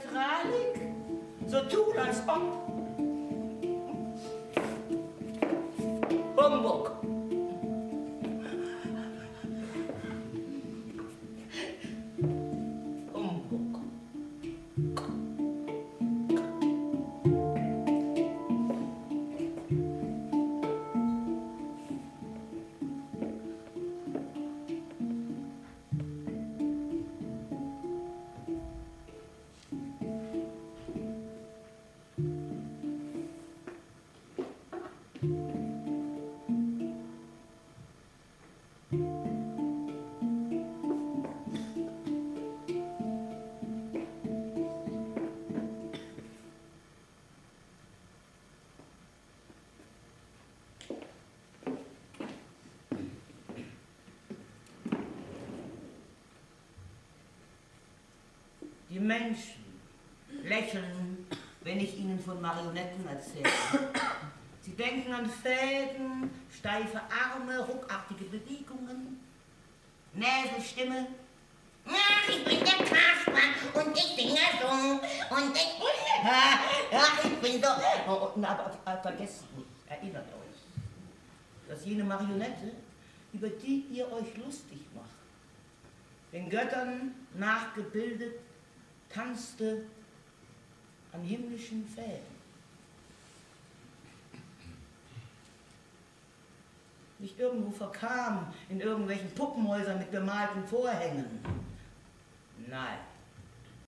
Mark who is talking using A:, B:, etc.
A: Theatralik? So tun, als ob. Die Menschen lächeln, wenn ich ihnen von Marionetten erzähle. Sie denken an Fäden, steife Arme, ruckartige Bewegungen, Näselstimme.
B: Ach, ich bin der Kasper und ich singe so und ich... Ach, ich bin so...
A: Oh, na, aber vergesst nicht, erinnert euch, dass jene Marionette, über die ihr euch lustig macht, den Göttern nachgebildet, tanzte an himmlischen Fäden. Nicht irgendwo verkam in irgendwelchen Puppenhäusern mit bemalten Vorhängen. Nein.